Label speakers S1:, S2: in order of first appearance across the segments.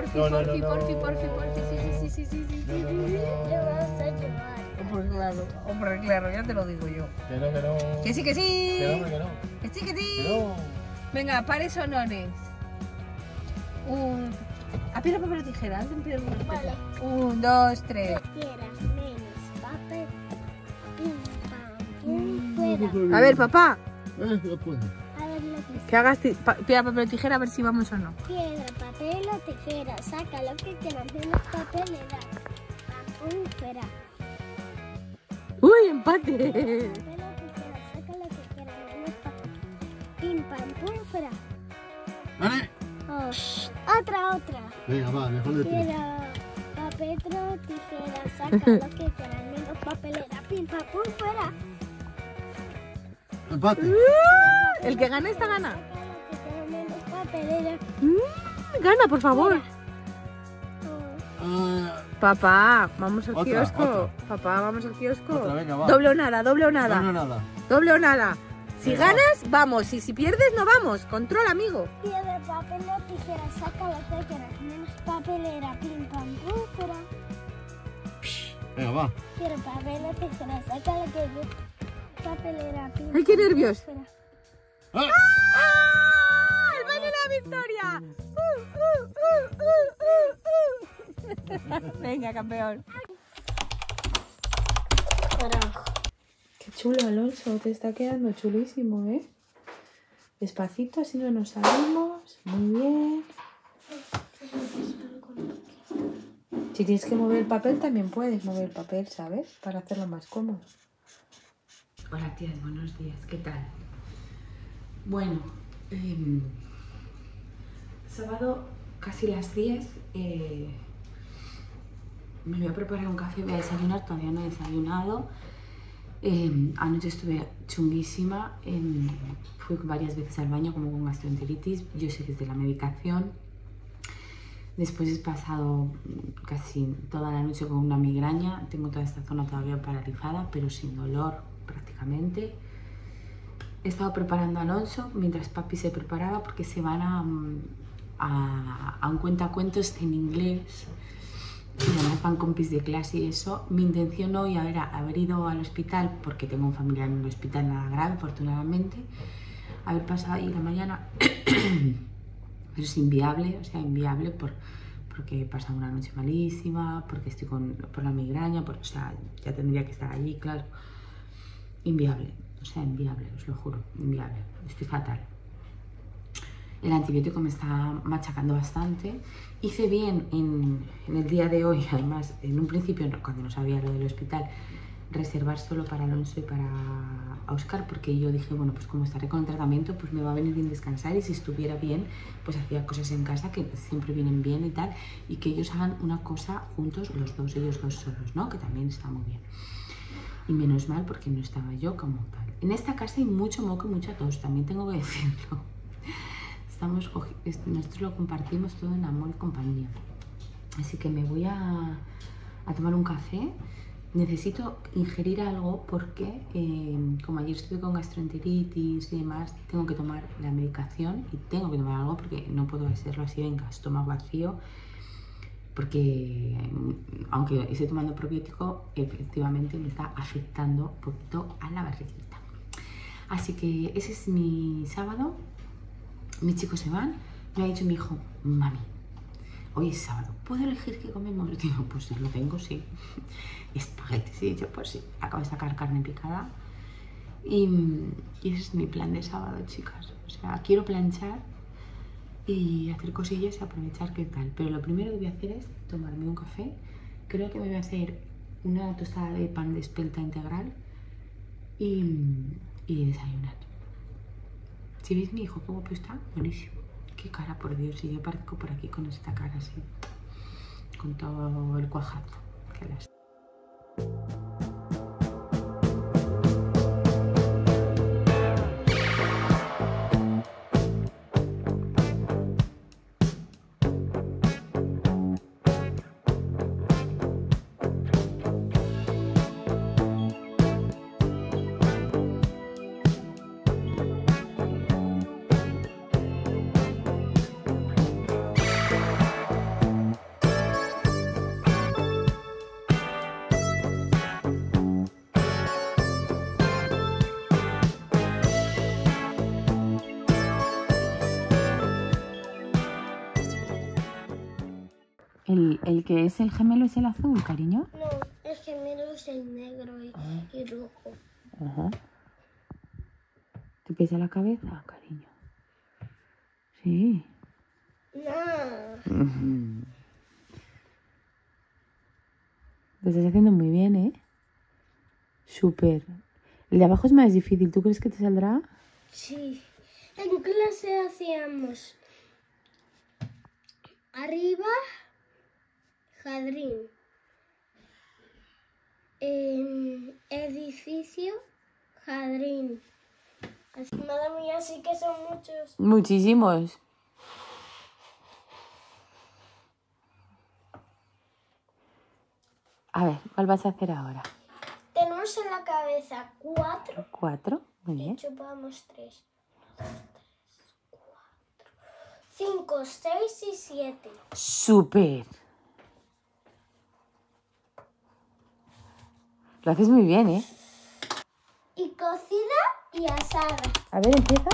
S1: Porfi,
S2: No,
S1: porfi,
S2: no.
S1: porfi, porfi, porfi. Sí, sí, sí, sí, sí, sí, sí, sí.
S3: Le vas a llevar.
S1: Hombre, claro, hombre, claro, ya te lo digo yo.
S2: Que no, que no.
S1: Que sí, que sí.
S2: Que no, que no.
S1: Que sí, que
S2: Que
S1: sí.
S2: no.
S1: Venga, pares honores. Un... A piedra, papel o tijera. Haz un piedra, papel tijera. Un, dos, tres.
S3: Quieras menos papel. Pim, pam, pum, fuera.
S1: A ver, papá,
S2: Eh, puedo.
S3: A ver lo que
S1: que hagas piedra, papel o tijera a ver si vamos o no.
S3: Piedra, papel o tijera. Saca lo que quieras menos papelera. Pam, pum, fuera.
S1: Uy, empate.
S3: Papel o tijera. Saca lo que quieras menos papel. Pim, pam, pum, fuera.
S2: Vale.
S3: Oh, Otra, otra.
S2: Venga, va, mejor de.
S3: Piedra, papel o tijera. Saca lo que quieras menos papelera. Pim, pam, pum, fuera.
S2: Empate.
S1: El que gane esta gana.
S3: Saca lo que quieras menos papelera.
S1: Mm, Gana, por favor.
S2: Ah,
S1: Papá, vamos al
S2: Otra,
S1: kiosco.
S2: otra.
S1: Papá, vamos al kiosco.
S2: Otra, venga, va.
S1: Doble o nada, doble o nada.
S2: no, no, nada.
S1: Doble o nada. Si
S2: Venga,
S1: ganas, vamos. Y si pierdes, no vamos. Control, amigo.
S3: Piedra, papel o tijera, saca lo que quieras, menos papelera, pim pam pum, fuera.
S2: Venga, va.
S3: Piedra, papel o tijera, saca lo que quieras, papelera, pim
S1: Ay, qué nervios.
S2: ¡Ah!
S1: ¡Ah! ¡El baño de la victoria! Venga, campeón.
S3: Carajo.
S1: Qué chulo, Alonso. Te está quedando chulísimo, ¿eh? Despacito, así no nos salimos. Muy bien. Si tienes que mover el papel, también puedes mover el papel, ¿sabes? Para hacerlo más cómodo. Hola, tías. Buenos días. ¿Qué tal? Bueno, em, sábado casi las 10. eh, me voy a preparar un café, voy a desayunar, todavía no he desayunado. Eh, anoche estuve chunguísima, em, fui varias veces al baño como con gastroenteritis, yo sé que es de la medicación. Después he pasado casi toda la noche con una migraña, tengo toda esta zona todavía paralizada, pero sin dolor prácticamente. He estado preparando Alonso mientras papi se preparaba porque se van a, mm, a, a un cuentacuentos en inglés y además van compis de clase y eso. Mi intención hoy era haber ido al hospital, porque tengo un familiar en el hospital nada grave, afortunadamente, haber pasado ahí la mañana, pero es inviable, o sea, inviable por, porque he pasado una noche malísima, porque estoy con, por la migraña, o sea, ya tendría que estar allí, claro. Inviable, o sea, inviable, os lo juro, inviable, estoy fatal. El antibiótico me está machacando bastante. Hice bien en, en el día de hoy, además, en un principio, cuando no sabía lo del hospital, reservar solo para Alonso y para Oscar, porque yo dije, bueno, pues como estaré con el tratamiento, pues me va a venir bien descansar y si estuviera bien, pues hacía cosas en casa que siempre vienen bien y tal, y que ellos hagan una cosa juntos, los dos, ellos dos solos, ¿no? Que también está muy bien. Y menos mal porque no estaba yo como tal. En esta casa hay mucho moco y mucha tos, también tengo que decirlo. Estamos, cogi- est- nosotros lo compartimos todo en amor y compañía. Así que me voy a, tomar un café. Necesito ingerir algo porque, eh, como ayer estuve con gastroenteritis y demás, tengo que tomar la medicación y tengo que tomar algo porque no puedo hacerlo así, venga, estómago vacío. Porque, aunque estoy tomando probiótico, efectivamente me está afectando un poquito a la barriguita. Así que ese es mi sábado mis chicos se van, me ha dicho mi hijo, mami, hoy es sábado, ¿puedo elegir qué comemos? Digo, pues si lo tengo, sí. Espaguetis, y dicho, pues sí, acabo de sacar carne picada. Y, y ese es mi plan de sábado, chicas. O sea, quiero planchar y hacer cosillas y aprovechar qué tal. Pero lo primero que voy a hacer es tomarme un café. Creo que me voy a hacer una tostada de pan de espelta integral y, y desayunar. Si veis mi hijo, guapo está, buenísimo. Qué cara, por Dios, y yo parezco por aquí con esta cara así, con todo el cuajazo. Lástima. El, el que es el gemelo es el azul, cariño.
S3: No, el gemelo es el negro y,
S1: Ah.
S3: y rojo.
S1: Ajá. ¿Te pesa la cabeza, cariño? Sí.
S3: No.
S1: Lo estás haciendo muy bien, ¿eh? Súper. El de abajo es más difícil. ¿Tú crees que te saldrá?
S3: Sí. En clase hacíamos arriba jardín. En edificio jardín. Así, Madre mía, sí que son muchos.
S1: Muchísimos. A ver, ¿cuál vas a hacer ahora?
S3: Tenemos en la cabeza cuatro
S1: Cuatro. Muy
S3: y
S1: bien.
S3: chupamos tres. Dos, tres, cuatro, cinco, seis y siete.
S1: Súper. Lo haces muy bien, ¿eh?
S3: Y cocida y asada.
S1: A ver, empieza.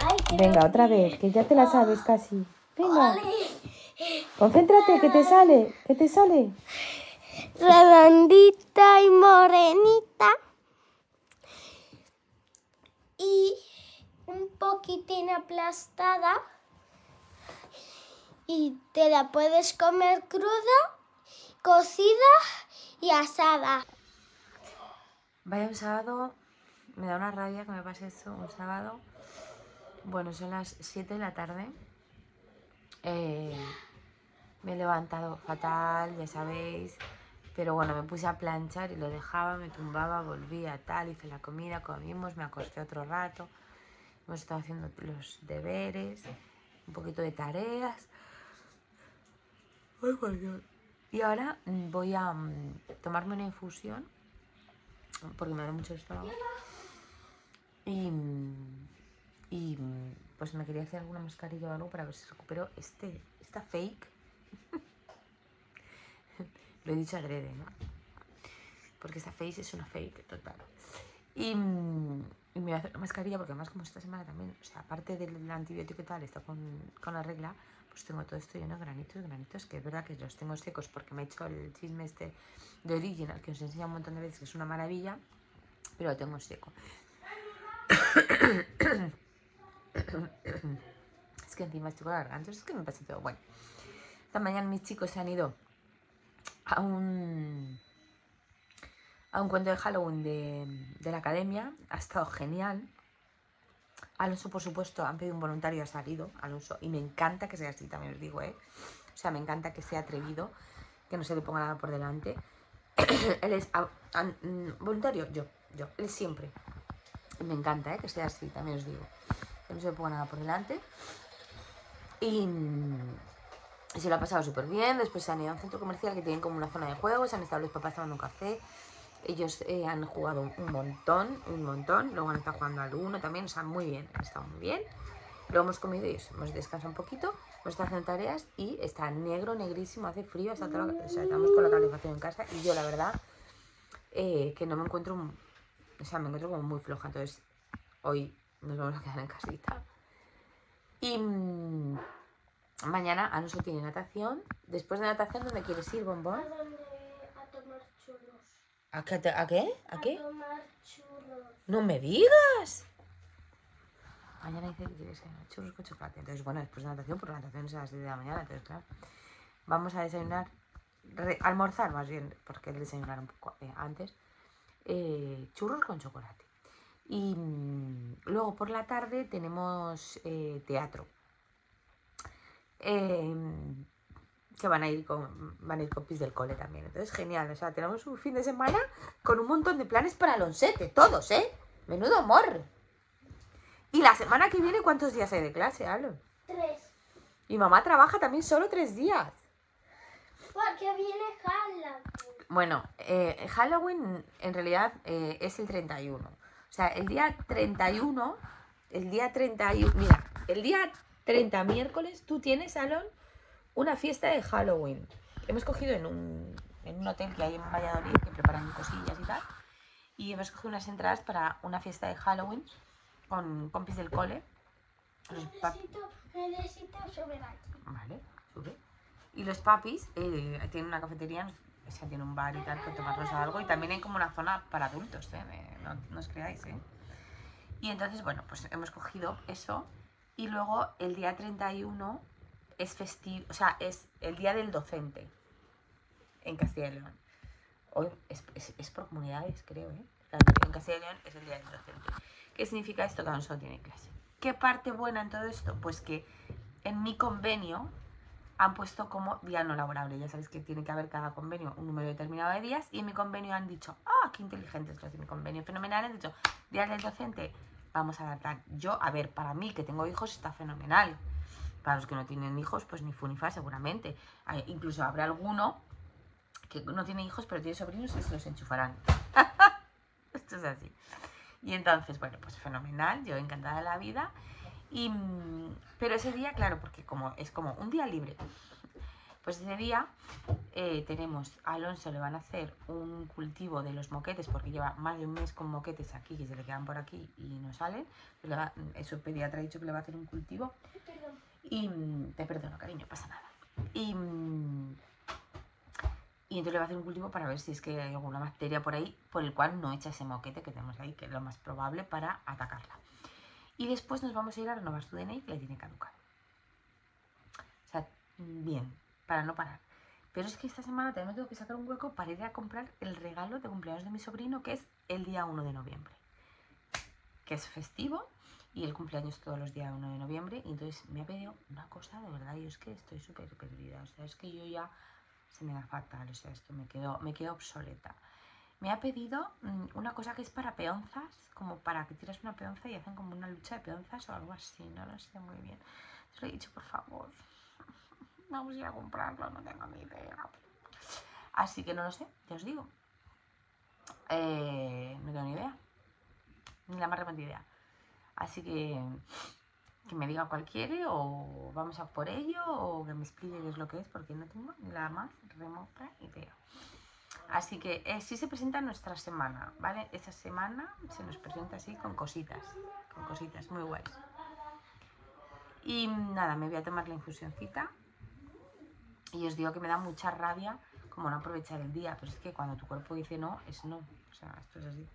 S3: Ay,
S1: Venga, otra vez, que ya te la sabes casi. Venga, concéntrate, que te sale, que te sale.
S3: redondita y morenita y un poquitín aplastada y te la puedes comer cruda, cocida y asada.
S1: Vaya un sábado, me da una rabia que me pase esto, un sábado. Bueno, son las 7 de la tarde. Eh, me he levantado fatal, ya sabéis. Pero bueno, me puse a planchar y lo dejaba, me tumbaba, volvía, tal, hice la comida, comimos, me acosté otro rato. Hemos estado haciendo los deberes, un poquito de tareas. Ay. Y ahora voy a mm, tomarme una infusión porque me da mucho el. Y, y pues me quería hacer alguna mascarilla o algo para ver si recupero este, esta fake. Lo he dicho adrede, ¿no? Porque esta face es una fake total. Y, y me voy a hacer una mascarilla porque además como esta semana también, o sea, aparte del antibiótico y tal, está con, con la regla, pues tengo todo esto lleno de granitos, granitos, que es verdad que los tengo secos porque me he hecho el chisme este de Original, que os he enseñado un montón de veces, que es una maravilla, pero lo tengo seco. es que encima estoy con la garganta, es que me pasa todo. Bueno, esta mañana mis chicos se han ido a un a un cuento de Halloween de, de la academia. Ha estado genial. Alonso, por supuesto, han pedido un voluntario y ha salido. Alonso, y me encanta que sea así, también os digo, ¿eh? O sea, me encanta que sea atrevido, que no se le ponga nada por delante. Él es a- a- mm, voluntario, yo, yo, él siempre. Y me encanta, ¿eh? Que sea así, también os digo. Que no se le ponga nada por delante. Y, mm, y se lo ha pasado súper bien. Después se han ido a un centro comercial que tienen como una zona de juegos. Han estado los papás tomando un café. Ellos eh, han jugado un montón, un montón. Luego han estado jugando al uno también. O sea, muy bien. Han estado muy bien. Luego hemos comido y hemos descansado un poquito. Hemos estado haciendo tareas y está negro, negrísimo. Hace frío. La- o sea, estamos con la calefacción en casa. Y yo, la verdad, eh, que no me encuentro... O sea, me encuentro como muy floja. Entonces, hoy nos vamos a quedar en casita. Y... mm, Mañana Alonso tiene natación. Después de natación, ¿dónde quieres ir, bombón?
S3: ¿A dónde? A tomar churros.
S1: ¿A qué? ¿A qué? ¡No me digas! Mañana dice que quieres cenar churros con chocolate. Entonces, bueno, después de natación, por natación es a las 7 de la mañana. Entonces, claro, vamos a desayunar, re- almorzar más bien, porque él desayunar un poco eh, antes, eh, churros con chocolate. Y mm, luego por la tarde tenemos eh, teatro. Que van a ir con van a ir compis del cole también. Entonces, genial. O sea, tenemos un fin de semana con un montón de planes para Alonsete, todos, ¿eh? Menudo amor. Y la semana que viene, ¿cuántos días hay de clase, Alon?
S3: Tres.
S1: Mi mamá trabaja también solo tres días.
S3: Porque viene Halloween.
S1: Bueno, eh, Halloween en realidad eh, es el 31. O sea, el día 31, el día 31, mira, el día 30 miércoles tú tienes, Alon, una fiesta de Halloween. Hemos cogido en un, en un hotel que hay en Valladolid que preparan cosillas y tal. Y hemos cogido unas entradas para una fiesta de Halloween con compis del cole. Los
S3: Necesito, necesito subir aquí.
S1: Vale, sube. Y los papis eh, tienen una cafetería, o sea, tienen un bar y tal, para tomarnos algo. Y también hay como una zona para adultos, ¿eh? No, no os creáis, ¿eh? Y entonces, bueno, pues hemos cogido eso. Y luego el día 31 es festivo, o sea, es el día del docente en Castilla y León. Hoy es, es- es por comunidades, creo, ¿eh? En Castilla y León es el día del docente. ¿Qué significa esto? Que no solo tiene clase. ¿Qué parte buena en todo esto? Pues que en mi convenio han puesto como día no laborable. Ya sabéis que tiene que haber cada convenio un número determinado de días y en mi convenio han dicho, ah, qué inteligentes los de mi convenio, fenomenal. Han dicho, día del docente, vamos a adaptar. Yo, a ver, para mí que tengo hijos está fenomenal. Para los que no tienen hijos, pues ni fu ni fa seguramente. Incluso habrá alguno que no tiene hijos pero tiene sobrinos y se los enchufarán. Esto es así. Y entonces, bueno, pues fenomenal, yo encantada de la vida. Y, mm, pero ese día, claro, porque como es como un día libre, pues ese día eh, tenemos, a Alonso le van a hacer un cultivo de los moquetes, porque lleva más de un mes con moquetes aquí, que se le quedan por aquí y no salen. Le va- su pediatra ha dicho que le va a hacer un cultivo.
S3: Perdón.
S1: Y mm, te perdono, cariño, pasa nada. Y, mm, y entonces le va a hacer un cultivo para ver si es que hay alguna bacteria por ahí por el cual no echa ese moquete que tenemos ahí, que es lo más probable para atacarla. Y después nos vamos a ir a renovar su DNI que le tiene caducado. O sea, bien, para no parar. Pero es que esta semana también tengo que sacar un hueco para ir a comprar el regalo de cumpleaños de mi sobrino, que es el día 1 de noviembre. Que es festivo y el cumpleaños todos los días 1 de noviembre. Y entonces me ha pedido una cosa de verdad, yo es que estoy súper perdida. O sea, es que yo ya se me da fatal, o sea, esto me quedó, me quedó obsoleta. Me ha pedido mm, una cosa que es para peonzas, como para que tiras una peonza y hacen como una lucha de peonzas o algo así, no lo sé muy bien. Entonces le he dicho, por favor, vamos a ir a comprarlo, no tengo ni idea. Así que no lo sé, ya os digo. Eh, no tengo ni idea, ni la más remota idea. Así que que me diga cuál quiere o vamos a por ello o que me explique qué es lo que es porque no tengo la más remota idea. Así que eh, sí se presenta nuestra semana, ¿vale? Esta semana se nos presenta así con cositas, con cositas muy guays. Y nada, me voy a tomar la infusioncita y os digo que me da mucha rabia como no aprovechar el día, pero es que cuando tu cuerpo dice no, es no, o sea, esto es así.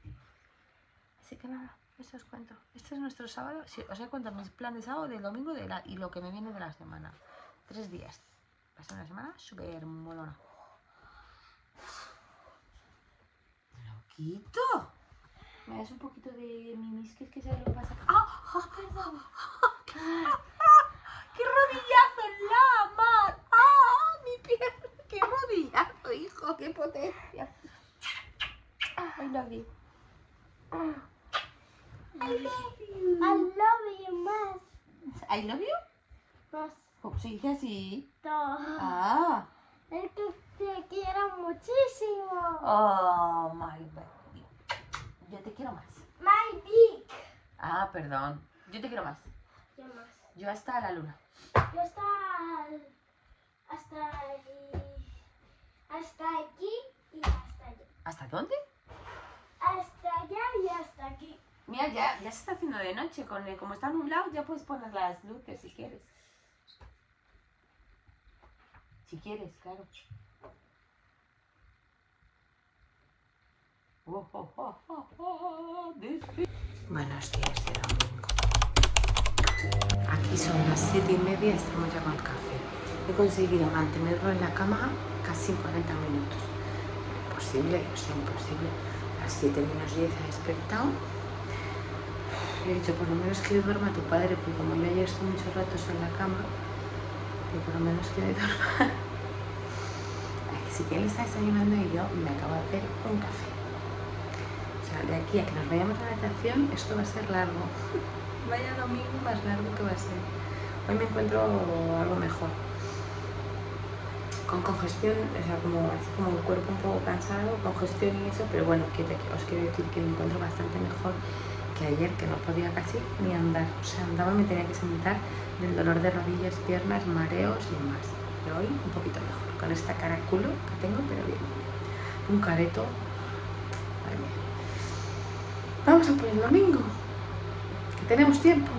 S1: Así que nada, eso os cuento. Este es nuestro sábado. Sí, os he contado mis plan de sábado, del domingo de la- y lo que me viene de la semana. Tres días. Va a ser una semana súper molona. ¡Loquito! ¿Me das un poquito de minisques que se lo pasa? ¡Ah! ¡Ah! ¡Ah! ¡Ah! ¡Qué rodillazo en la mar! ¡Ah! ¡Mi pierna! ¡Qué rodillazo, hijo! ¡Qué potencia! I love you. I love you.
S3: I love you más.
S1: I love you.
S3: Más.
S1: ¿Cómo se dice así? Ah.
S3: Es que te quiero muchísimo.
S1: Oh, my baby. Yo te quiero más.
S3: My big.
S1: Ah, perdón. Yo te quiero más.
S3: ¿Qué más?
S1: Yo hasta la luna.
S3: Yo hasta, hasta, hasta aquí y hasta allá.
S1: ¿Hasta dónde?
S3: Hasta allá y hasta aquí.
S1: Mira, ya, ya se está haciendo de noche. Con el, como está nublado, ya puedes poner las luces si quieres. Si quieres, claro. Oh, oh, oh, oh, oh, Buenos días de domingo. Aquí son las siete y media, estamos ya con café. He conseguido mantenerlo en la cama casi 40 minutos. Imposible, o sea, imposible. A las 7 menos 10 ha despertado. He dicho, por lo menos que duerma tu padre, porque como yo ayer estuve muchos ratos en la cama, que por lo menos que duerma. Así que él está desayunando y yo me acabo de hacer un café. O sea, de aquí a que nos vayamos a la natación, esto va a ser largo. Vaya domingo más largo que va a ser. Hoy me encuentro algo mejor. Con congestión, o sea, como, así el cuerpo un poco cansado, congestión y eso, pero bueno, que os quiero decir que me encuentro bastante mejor que ayer, que no podía casi ni andar. O sea, andaba y me tenía que sentar del dolor de rodillas, piernas, mareos y demás. Pero hoy un poquito mejor, con esta cara culo que tengo, pero bien. Un careto. Vamos a por el domingo, que tenemos tiempo.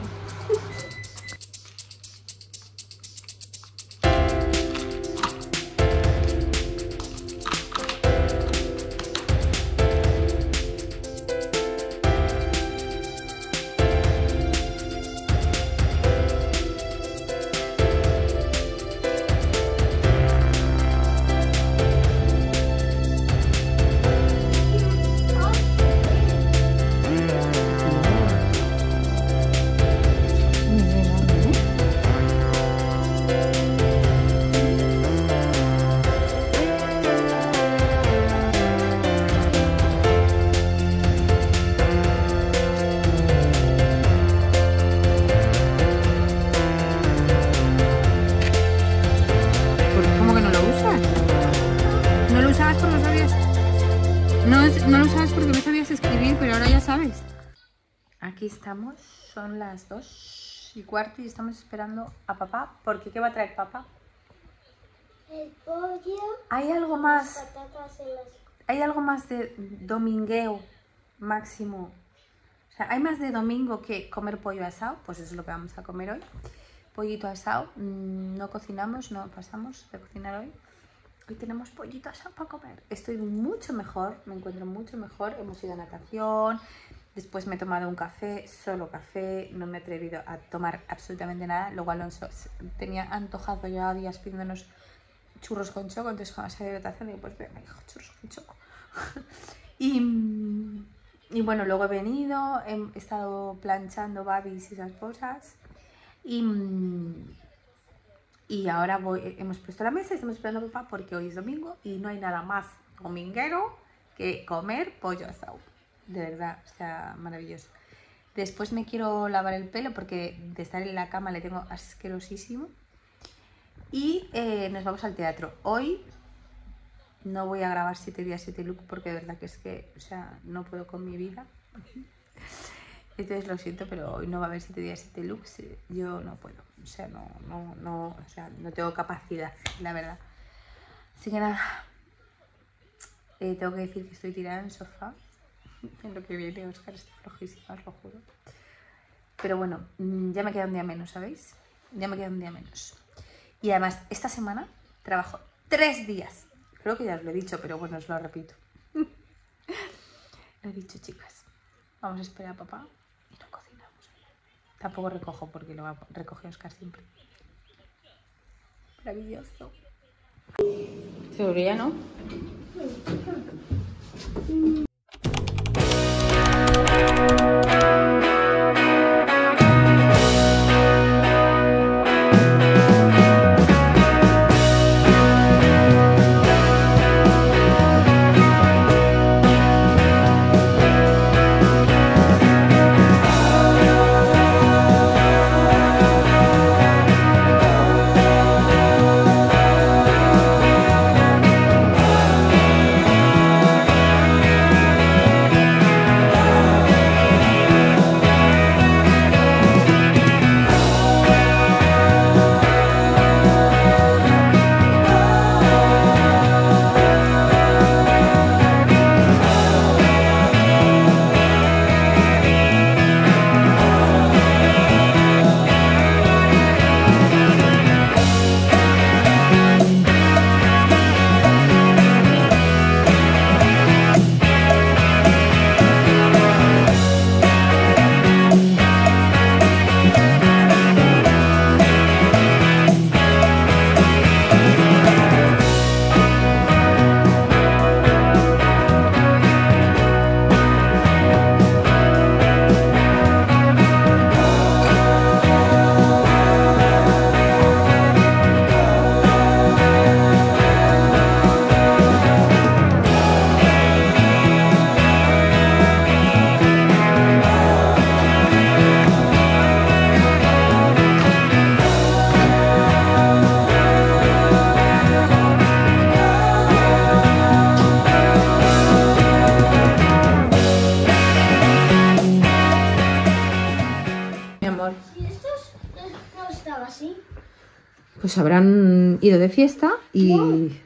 S1: Las dos y cuarto y estamos esperando a papá, porque ¿qué va a traer papá?
S3: El pollo,
S1: ¿Hay algo más?
S3: patatas en las...
S1: ¿Hay algo más de domingueo máximo? O sea, ¿hay más de domingo que comer pollo asado? Pues eso es lo que vamos a comer hoy. Pollito asado. Mm, No cocinamos, no pasamos de cocinar hoy. Hoy tenemos pollito asado para comer. Estoy mucho mejor, me encuentro mucho mejor. Hemos ido a natación. Después me he tomado un café, solo café. No me he atrevido a tomar absolutamente nada. Luego Alonso tenía antojado ya días pidiéndonos churros con choco. Entonces cuando salí de natación digo, pues venga, churros con choco. y, mm, y bueno, luego he venido, he estado planchando babis y esas cosas. Y, mm, y ahora voy, hemos puesto la mesa y estamos esperando a papá porque hoy es domingo y no hay nada más dominguero que comer pollo asado. De verdad, o sea, maravilloso. Después me quiero lavar el pelo porque de estar en la cama le tengo asquerosísimo. Y eh, nos vamos al teatro. Hoy no voy a grabar 7 días 7 look porque de verdad que es que, o sea, no puedo con mi vida. Entonces lo siento, pero hoy no va a haber 7 días 7 looks. Yo no puedo. O sea, no, no, no, o sea, no tengo capacidad, la verdad. Así que nada. Eh, tengo que decir que estoy tirada en el sofá. En lo que viene, Oscar está flojísima, os lo juro. Pero bueno, mm, ya me queda un día menos, ¿sabéis? Ya me queda un día menos. Y además, esta semana trabajo tres días. Creo que ya os lo he dicho, pero bueno, os lo repito. lo he dicho, chicas. Vamos a esperar a papá y no cocinamos. Tampoco recojo porque lo recoger Oscar siempre. Maravilloso. Seguro ya no.
S3: No estaba así.
S1: Pues habrán ido de fiesta y...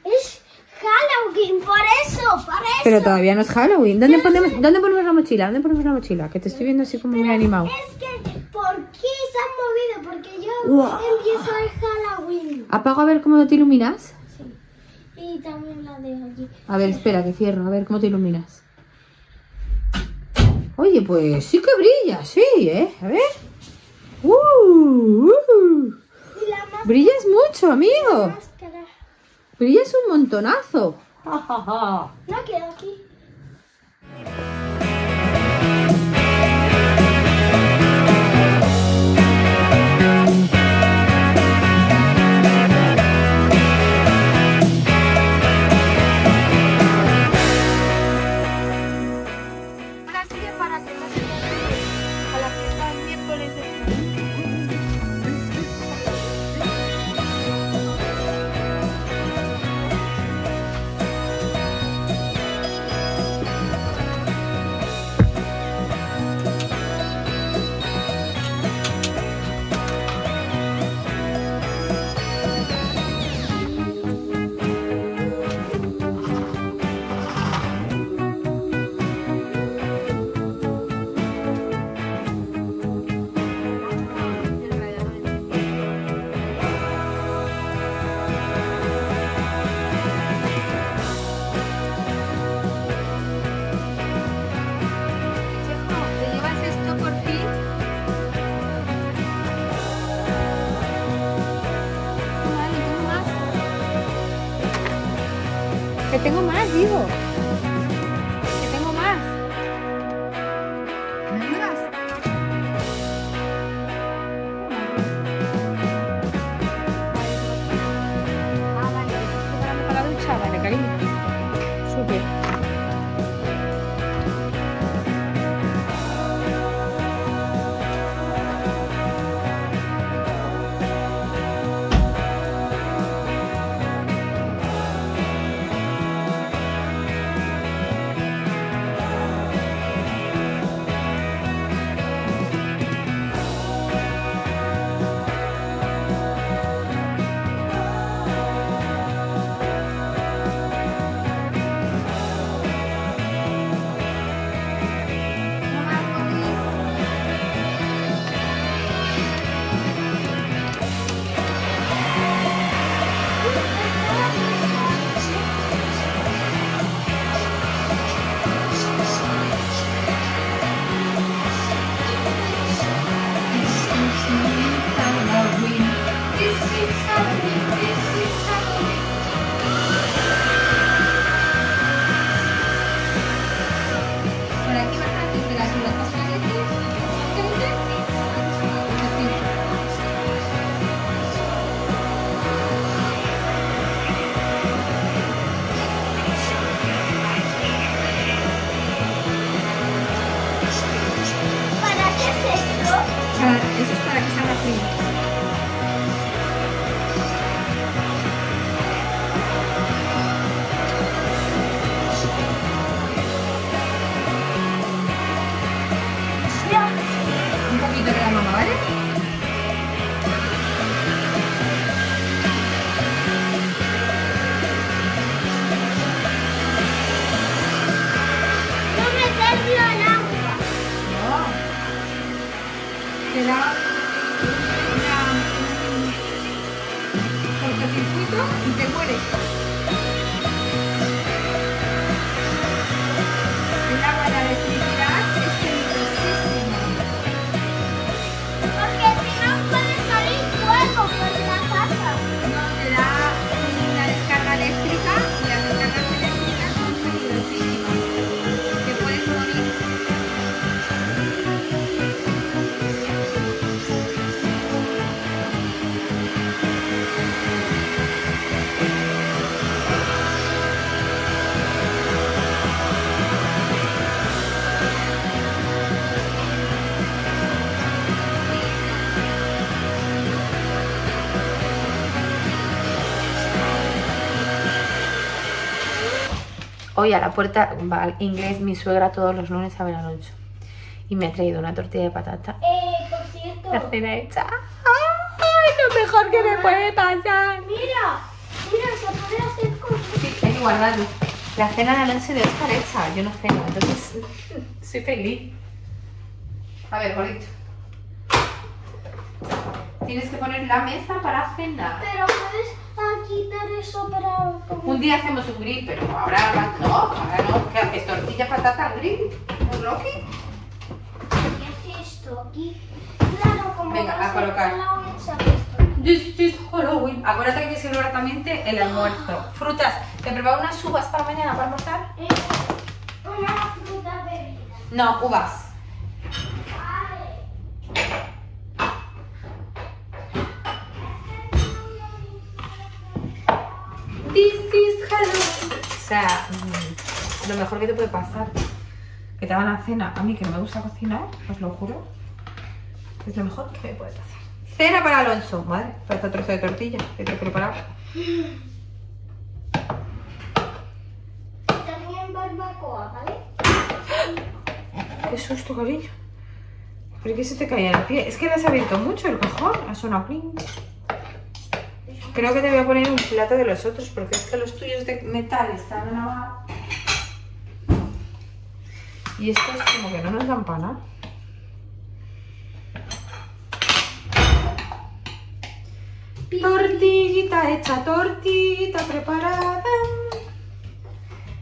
S3: Es Halloween, por eso, por eso.
S1: Pero todavía no es Halloween. ¿Dónde ponemos, ¿Dónde ponemos la mochila? ¿Dónde ponemos la mochila? Que te estoy viendo así como muy animado.
S3: Es que, ¿por qué se han movido? Porque yo
S1: Uah.
S3: empiezo el Halloween.
S1: Apago a ver cómo te iluminas.
S3: Sí. Y también la dejo aquí.
S1: A ver, espera, que cierro. A ver cómo te iluminas. Oye, pues sí que brilla, sí, ¿eh? A ver. Uh, uh. Brillas mucho, amigo. Brillas un montonazo.
S3: No queda aquí. Para
S1: Hoy a la puerta va al inglés mi suegra todos los lunes a ver a Alonso. Y me ha traído una tortilla de patata.
S3: Eh, por cierto,
S1: La cena hecha. ¡Ay, lo mejor que me puede pasar!
S3: mira, mira, se puede hacer con...
S1: Sí, hay que guardarlo. La cena de Alonso debe estar hecha. Yo no ceno, entonces soy feliz. A ver, gordito. Tienes que poner la mesa para cenar.
S3: Pero puedes ah, quitar eso para...
S1: Un día hacemos un grill, pero ahora no, ahora no. ¿Qué haces? ¿Tortilla, patata al grill? ¿Un Rocky?
S3: ¿Qué es esto aquí? Claro, como
S1: Venga, a colocar. This is Halloween. Acuérdate que hay que celebrar también el almuerzo. Frutas. ¿Te preparo unas uvas para mañana para almorzar?
S3: Eh, una fruta bebida.
S1: No, uvas.
S3: Vale.
S1: This is Halloween. O sea, mm, lo mejor que te puede pasar. Que te hagan la cena. A mí que no me gusta cocinar, os lo juro. Es lo mejor que me puede pasar. Cena para Alonso. Madre, falta trozo de tortilla que te he preparado.
S3: También barbacoa, ¿vale?
S1: Qué susto, cariño. ¿Por qué se te caía el pie? Es que le has abierto mucho el cajón. Ha sonado cling. Creo que te voy a poner un plato de los otros porque es que los tuyos de metal están en la Y estos como que no nos dan para nada. Tortillita hecha, tortita preparada.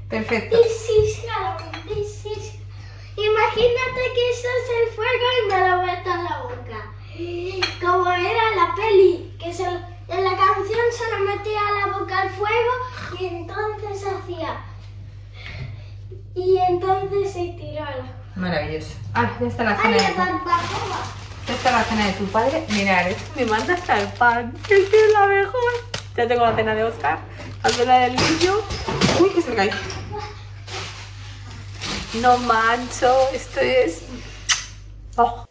S1: Perfecto.
S3: This is this is... Imagínate que eso es el fuego y me lo meto en la boca. Como era la peli, que se, en la canción se lo metía a la boca el fuego y entonces hacía. Y entonces se tiró a la.
S1: Maravilloso. Ah, ya está la
S3: ¡Ay,
S1: cena de
S3: la
S1: tu
S3: barbacoa!
S1: ya está la cena de tu padre. Mirad, es que me manda hasta el pan. Es que es la mejor. Ya tengo la cena de Oscar, la cena del niño. Uy, que se me cae. No mancho, esto es. Oh.